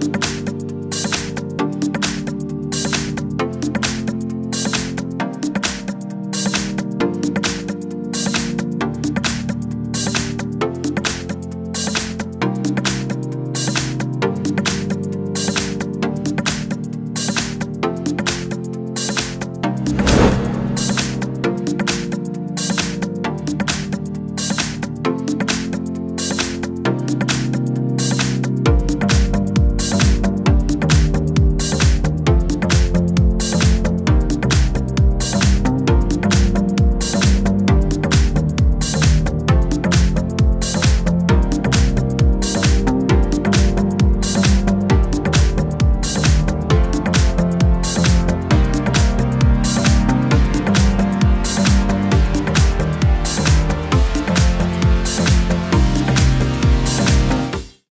Bye.